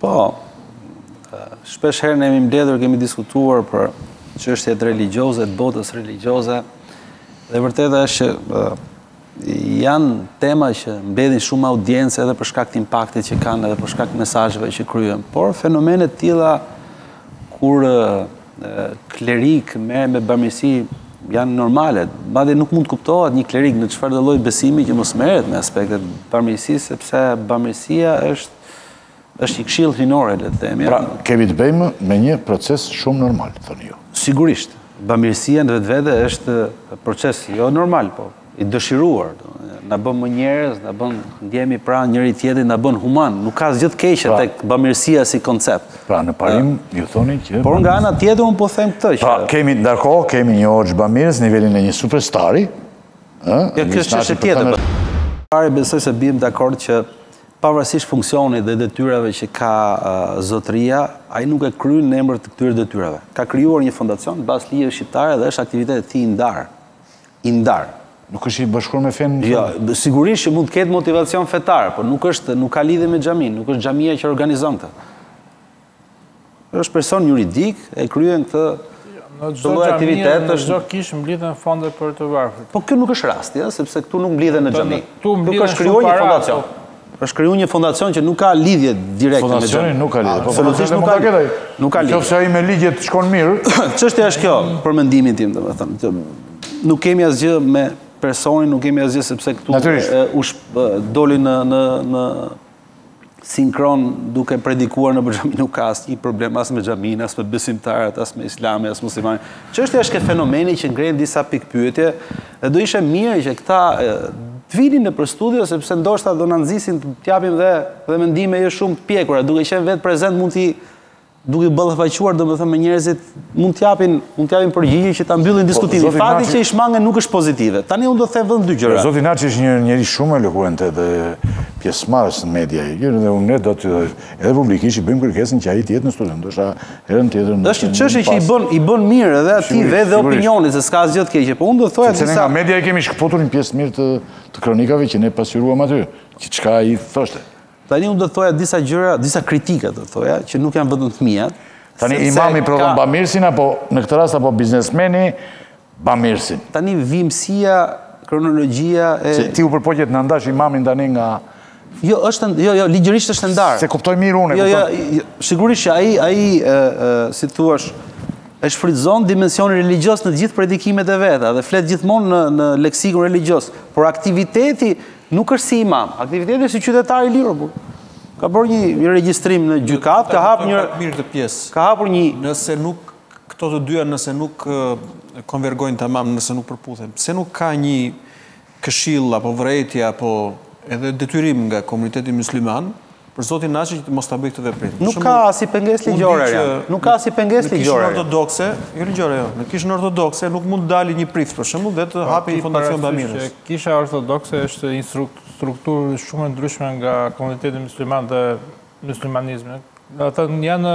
Po, shpesh herë ne jemi mbledhur, kemi diskutuar për çështjet religjioze, të botës religjioze. Dhe e vërteta është që janë tema që mbledhin shumë audiencë edhe për shkak të impaktit që kanë edhe për shkak të mesazheve që kryejnë. Por fenomene të tilla kur klerik merret me bamirësi janë normale. Madje nuk mund të kuptohet një klerik në çfarë do lloj besimi që mos merret me aspektet e bamirësisë sepse bamirësia është është një këshillë hyjnore, le të themi. Pra, kemi të bëjmë me një proces shumë normal, thoni ju. Sigurisht, bamirësia në vetvete është proces jo normal, po i dëshiruar, na bën më njerëz, na bën të ndjehemi pranë njëri-tjetrit, na bën human. Nuk ka asgjë të keqe pra, tek bamirësia si koncept. Pra në parim ju thoni që Por nga ana tjetër unë po them këtë pra, që Pra kemi ndarkohë kemi një hoxhë bamirës në nivelin e një superstari, ë? Ja kjo është çështje tjetër. E para, po, besoj se biem dakord që pavarësisht funksionit dhe detyrave që ka zotëria, ai nuk e kryen në emër të këtyre detyrave. Ka krijuar një fondacion sipas ligjeve shqiptare dhe është aktivitet i tij i ndarë. i ndarë. Nuk është i bashkuar me fenë? Jo, sigurisht që mund të ketë motivacion fetar, por nuk është, nuk ka lidhje me xhaminë, nuk është xhamia që organizon këtë. Është person juridik e kryen këtë Në çdo xhami, në çdo kishë mblidhen fonde për të varfrit. Po ky nuk është rasti, ëh, sepse këtu nuk mblidhen në xhami. Këtu mblidhen shumë para. Është kriju një fondacion që nuk ka lidhje direkte me xha. Fondacioni nuk ka lidhje. Po fondacioni nuk ka lidhje. Nuk ka lidhje. Qofse ai me ligjet shkon mirë. Çështja është kjo, për mendimin tim, domethënë, nuk kemi asgjë me personin, nuk kemi asgjë sepse këtu doli në në në sinkron duke predikuar në xhami nuk ka asnjë problem as me xhaminë, as me besimtarët, as me islamin, as muslimanin. Çështja është te fenomeni që ngrenë disa pikëpyetje Dhe do ishte mirë që këta të vinin nëpër studio, sepse ndoshta do na nxisin të japim dhe, dhe mendime jo shumë të pjekura, duke qenë vetë prezent mund t'i duke u ballafaquar, domethënë me njerëzit, mund t'japin, mund t'japin përgjigje që ta mbyllin po, diskutimin. Po, Fakti që i shmangen nuk është pozitive. Tani unë do të them vetëm dy gjëra. Po, zoti Naçi është një njeri shumë elokuent edhe pjesëmarrës në media. Dhe unë ne do të, edhe publikisht i bëjmë kërkesën që ai të jetë në studio. Do shë Herën tjetër. Është një çështje që i bën i bën mirë edhe atij vetë dhe opinionit se s'ka asgjë të keqe, po unë do të thoja se nga media i kemi shkëputur një pjesë mirë të të kronikave që ne pasqyruam aty, çka ai thoshte. Tani unë do të thoja disa gjëra, disa kritika do të thoja, që nuk janë vetëm të miat. Tani imami promovon bamirësin apo në këtë rast apo biznesmeni bamirësinë. Tani vijimësia, kronologjia e... Se ti u përpoqe të na ndash imamin tani nga... Jo, është, jo, jo, ligjërisht është ndarë. Se kuptoj mirë unë, e kuptoj. Jo, jo, jo, jo sigurisht që ai, ai, si të thuash, e shfrytëzon dimensionin religjioz në gjithë predikimet e veta dhe flet gjithmonë në, në leksikun religjioz, por aktiviteti nuk është si imam, aktiviteti është si qytetar i lirë, po. Ka bërë një, një regjistrim në gjykatë, ka hapur një... Ka hapur një... Nëse nuk Këto të dyja nëse nuk konvergojnë tamam, nëse nuk përputhen, pse nuk ka një këshillë apo vërejtje apo edhe detyrim nga komuniteti mysliman për Zotin Naçi që të mos ta bëjë këtë veprim. Nuk ka asnjë pengesë ligjore. Nuk ka asnjë pengesë ligjore. Në kishën ortodokse, jo ligjore jo. Në kishën ortodokse nuk mund të dalë një prift për shembull dhe të hapë një fondacion bamirës. Kisha ortodokse është një strukturë shumë e ndryshme nga komuniteti mysliman dhe myslimanizmi. Ata janë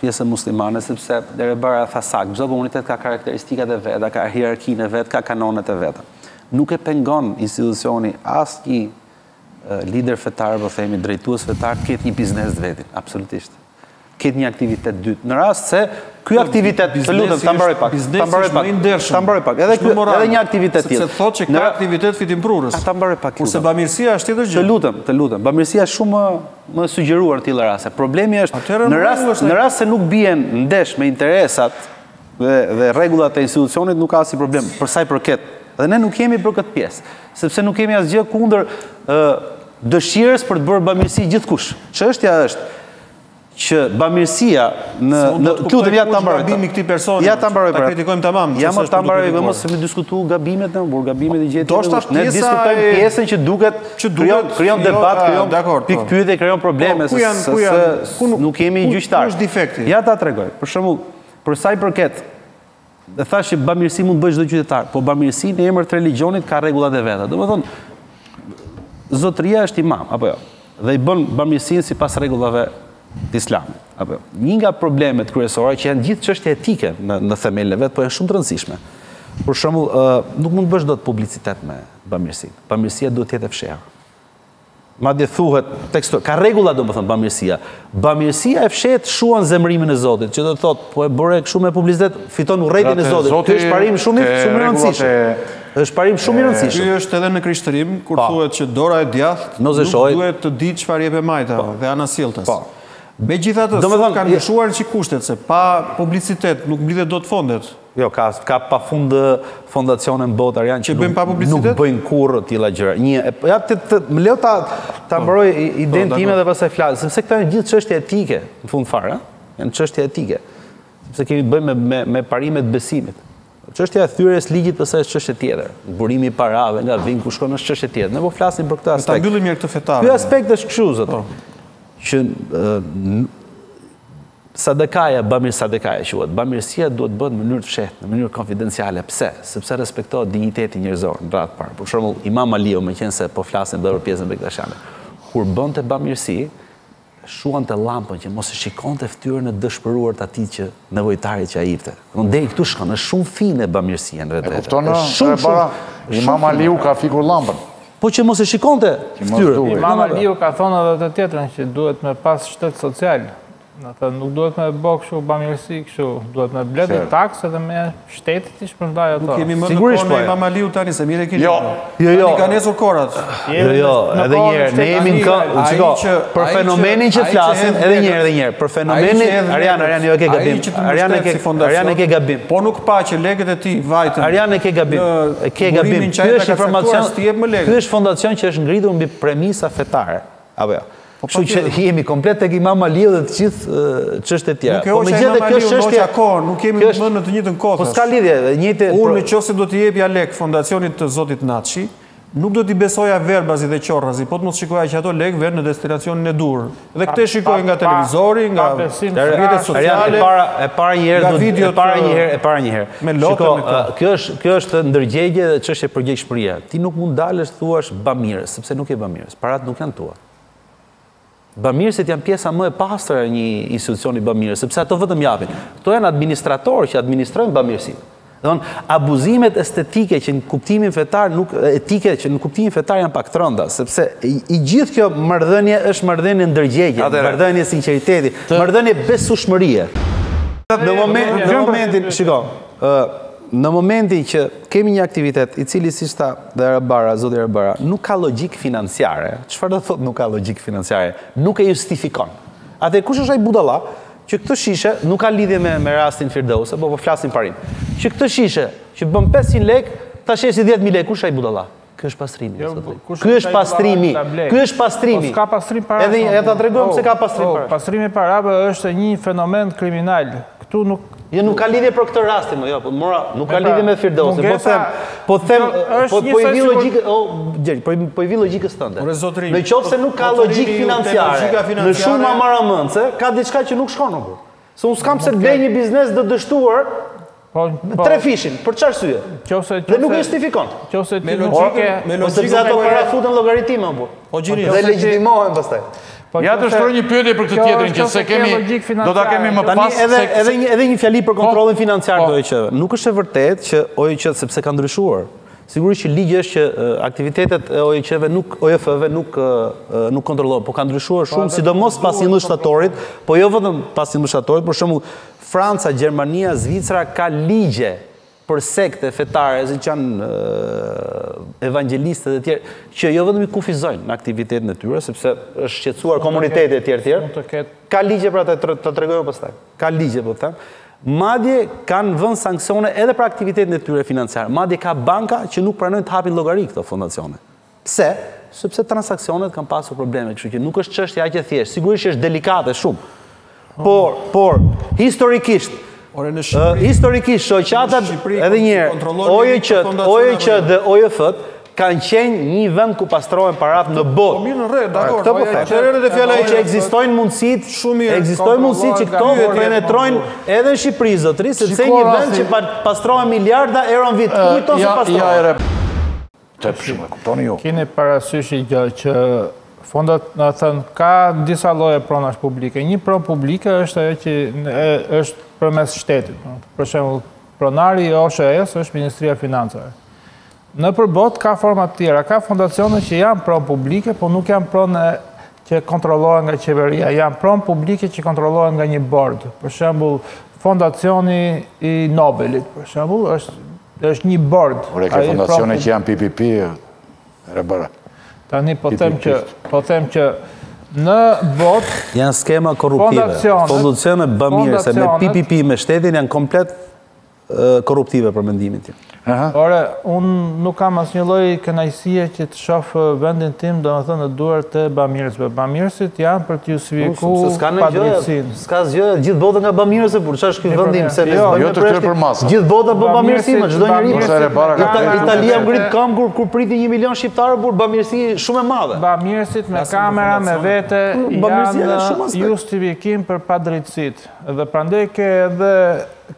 pjesën muslimane, sepse dhe re, Bara tha saktë, çdo komunitet ka karakteristikat e veta, ka hierarkinë e vet, ka kanonet e veta. Nuk e pengon institucioni asnjë lider fetar, po themi drejtues fetar, të ketë një biznes të vetin, absolutisht. Të ketë një aktivitet të dytë. Në rast se ky po, aktivitet, të lutem, ta mbaroj pak, ta mbaroj pak, ta mbaroj pak. Edhe ky edhe një aktivitet tjetër. Sepse thotë që ka aktivitet fitimprurës. Ta mbaroj pak. Kurse bamirësia është tjetër gjë. Të lutem, të lutem. Bamirësia është shumë më e sugjeruar në të tilla raste. Problemi është në rast në rast se nuk bien ndesh me interesat dhe dhe rregullat e institucionit nuk ka asnjë problem për sa i përket. Dhe ne nuk jemi për këtë pjesë, sepse nuk kemi asgjë kundër ë dëshirës për të bërë bamirësi gjithkush. Çështja është që bamirësia në në të lutem, ja ta mbaroj. Gabimi i këtij personi. Ja ta mbaroj. Ta kritikojmë tamam. Ja më ta mbaroj, më mos më diskutu gabimet, më bur gabimet e gjetur. Do të thotë ne diskutojmë pjesën që duket Që duket krijon debat, krijon dakord. Pikëpyetje, krijon probleme se se nuk jemi gjyqtarë. Ku është defekti? Ja ta tregoj. Për shembull, për sa i përket e thashë që bamirësi mund të bëjë çdo qytetar, po bamirësi në emër të religjionit ka rregullat e veta. Domethënë zotëria është imam apo jo? Dhe i bën bamirësinë sipas rregullave të islamit. Apo jo? Një nga problemet kryesore që janë gjithë çështje etike në në themelin e vet, po janë shumë të rëndësishme. Për shembull, nuk mund të bësh dot publicitet me bamirësinë. Bamirësia duhet të jetë e fshehur. Madje thuhet tekstor, ka rregulla domethënë bamirësia. Bamirësia e fshehtë shuan zemërimin e Zotit, që do të thotë, po e bëre kështu me publicitet, fiton urrejtjen e Zotit. Ky është parim shumë i shumë i rëndësishëm. Është parim shumë i rëndësishëm. Ky është edhe në krishtërim kur po. thuhet që dora e djathtë nuk duhet të dijë çfarë jep e majta po. dhe anasjelltas. Po. Megjithatë, sot kanë ndryshuar çik kushtet se pa publicitet nuk mblidhen dot fondet. Jo, ka, ka pa fund fondacione në botë, Arjan, që, që nuk, nuk bëjnë kurrë të tilla gjëra. Një, ja, të, të, më lër ta, ta po. mbroj po, idenë time dhe pastaj flas, sepse këto janë gjithë çështje etike, në fund fare, janë çështje etike, sepse kemi të bëjmë me, me, me parimet e besimit. Çështja e thyerjes së ligjit pastaj është çështje tjetër, burimi i parave nga vijnë ku shkojnë është çështje tjetër, ne po flasim për këtë aspekt. Ta mbyllim njëherë këtë fetaren. Ky aspekt është kështu, zëtë, po. që Sadakaja, Bamir Sadakaja quhet. Bamirësia duhet të bëhet në mënyrë të fshehtë, në mënyrë konfidenciale. Pse? Sepse respektohet dinjiteti njerëzor, në radhë të parë. Për shembull, Imam Aliu, meqenëse po flasim dhe për pjesën bektashiane, kur bënte bamirësi, shuante llampën që mos i shikonte fytyrën e dëshpëruar të atij që nevojtarit që ia jepte. Domthonë deri këtu shkon, është shumë fine bamirësia në vetvete. E kupton? Është shumë, shumë. Imam Aliu ka fikur llampën. Po që mos e shikonte fytyrën. Imam Aliu ka thënë edhe tjetrën që duhet me pas shtet social. Në thënë, nuk duhet me bo kështu bamirësi kështu. Duhet me mbledh taksë edhe me shteti t'i shpërndajë ato. Nuk jemi më në kohën e po Imam Aliut tani, se mire kemi. Jo, jo, jo. Ka nesur korat. Jo, jo, edhe një herë, ne jemi në kohën. Shiko, për fenomenin që flasim, edhe një herë, edhe një herë. Për fenomenin, Arjan, Arjan, jo e ke gabim. Arjan e ke gabim. Po nuk pa që lekët e Ti vajtën. Arjan e ke gabim. E ke gabim. Ky është informacion, ky është fondacion që është ngritur mbi premisa fetare. Apo jo. Ja. Po, Kështu që jemi komplet tek Imam Aliu dhe të gjithë çështjet e tjera. Po megjithëse kjo është çështje e kohë, nuk jemi më në të njëjtën kohë. Po s'ka lidhje, e njëjtë. Unë nëse do të jepja lekë fondacionit të Zotit Naçi, Nuk do t'i besoja verbazi dhe qorrazi, po të mos shikoja që ato lekë venë në destinacionin e duhur. Dhe këtë e shikoj nga televizori, nga rrjetet sociale, nga video të... E para njëherë, me lotë me këto. Kjo është ndërgjegje dhe çështje përgjegjshmërie. Ti nuk mund të dalësh të thuash bamirës, sepse nuk je bamirës. Paratë nuk janë tuat. Bamirësit janë pjesa më e pastër e një institucioni bamirës, sepse ato vetëm japin. Këto janë administratorë që administrojnë bamirësinë. Don abuzimet estetike që në kuptimin fetar nuk etike që në kuptimin fetar janë pak të rënda, sepse i, i gjithë kjo marrëdhënie është marrëdhënie ndërgjegje, marrëdhënie sinqeriteti, marrëdhënie besueshmërie. Në momentin, në momentin, shiko, ë Në momentin që kemi një aktivitet, i cili siç tha dhe Arapaj, zoti Arapaj, nuk ka logjikë financiare. Çfarë do të thotë nuk ka logjikë financiare? Nuk e justifikon. Atëherë kush është ai budalla që këtë shishe, nuk ka lidhje me me rastin Firdeus, po po flasim në parim. Që këtë shishe që bën 500 lekë, ta shesë 10000 lekë, kush është ai budalla? Ky është pastrimi, jo, zotëri. Ky është pastrimi. Ky është pastrimi. Po s'ka pastrim para. Edhe ja ta tregojmë se ka po, pastrim po, para. Pastrimi i parave është një fenomen kriminal. Ktu nuk Ja nuk ka lidhje për këtë rastin, jo, po mora, nuk ka lidhje me Firdeusin. Po them, po them, po po i vi logjikë, o, djel, po po i vi logjikës tënde. Në qoftë se nuk ka logjikë financiare, në shuma marramendëse, ka diçka që nuk shkon apo. Se unë s'kam pse të bëj një biznes të dështuar po, me po. trefishin, për çfarë arsye? Dhe nuk e justifikon. Me logjikë, me logjikë, ato para futen llogari time, apo. Po hyjnë, dhe legjitimohen pastaj. Po, ja të shtroj një pyetje për këtë tjetrin që se kemi do ta kemi më pas edhe edhe një edhe një fjali për po. kontrollin financiar të OJQ-ve. Nuk është e vërtetë që OJQ sepse ka ndryshuar. Sigurisht që ligji është që aktivitetet e OJQ-ve nuk, OJF-ve nuk nuk kontrollohen, por ka ndryshuar shumë, po, sidomos pas 11 shtatorit, po jo vetëm pas 11 shtatorit, për shembull Franca, Gjermania, Zvicra ka ligje për sekte fetare, siç janë evangjelistët e tjerë, që jo vetëm i kufizojnë në aktivitetin e tyre, sepse është shqetësuar komuniteti e tjerë tjerë, ka ligje pra të, të tregoj pastaj. Ka ligje, po të them. Madje kanë vënë sanksione edhe për aktivitetin e tyre financiar. Madje ka banka që nuk pranojnë të hapin llogari këto fondacione. Pse? Sepse transaksionet kanë pasur probleme, kështu që nuk është çështja aq e thjeshtë. Sigurisht që është delikate shumë. Por, por historikisht Ore në Shqipëri. Historikisht shoqatat edhe një herë. OJQ-të, OJQ-të dhe OJF-të kanë qenë një vend ku pastrohen paratë në botë. Po mirë në rregull, dakord. Këtë po thashë. Atëherë edhe fjala është që ekzistojnë mundësitë, ekzistojnë mundësitë që këto po penetrojnë edhe në Shqipëri, zotëri, se është një vend që pastrohen miliarda euro në vit. Kujtoni se pastrohen. Të e përshimë, e kuptoni ju. Kini parasysh një gjë që fondet, domethënë, ka disa lloje pronash publike. Një pronë publike është ajo që është përmes shtetit. Për shembull, pronari i OSHEE-së është Ministria e Financave. Nëpër botë ka forma të tjera, ka fondacione që janë pronë publike, po nuk janë pronë që kontrollohen nga qeveria, janë pronë publike që kontrollohen nga një bord. Për shembull, fondacioni i Nobelit, për shembull, është është një bord. Ore, ke fondacione që janë PPP, të barabarta. Tani po them që po them që në botë janë skema korruptive. Fondacione bamirëse me PPP me shtetin janë komplet korruptive për mendimin tim. Ore, unë nuk kam asnjë lloj kënaqësie që të shof vendin tim domethënë në duar të bamirësve. Bamirësit janë për të justifiku padrejtësinë. S'ka gjë, gjithë bota ka bamirës, por që është këtë vendim se në jo, s'bën jo të kërë për masë. Gjithë bota për bamirësi, çdo njeri. Italia m'u ngrit në këmbë kur kur priti një milion shqiptarë, po bamirësi shumë e madhe. Bamirësitë me kamera, me vete, janë justifikim për padrejtësitë. Dhe prandaj ke edhe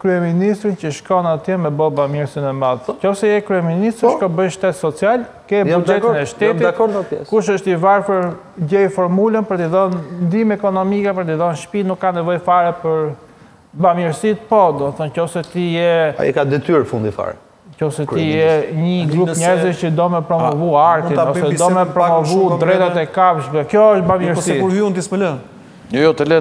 kryeministrin që shkon atje me bë bamirësin e madh. Nëse je kryeministër, po. shko bëj shtet social, ke buxhetin e shtetit. Kush është i varfër, gjej formulën për t'i dhënë ndihmë ekonomike, për t'i dhënë shtëpi, nuk ka nevojë fare për bamirësit, po, domethënë nëse ti je Ai ka detyrë fundi fare. Nëse ti je një grup njerëzish që do me promovu artin ose do me promovu të drejtat e kafshëve, kjo është bamirësi. Po se kur hyj unë ti s'më lë. Jo, jo, të lë.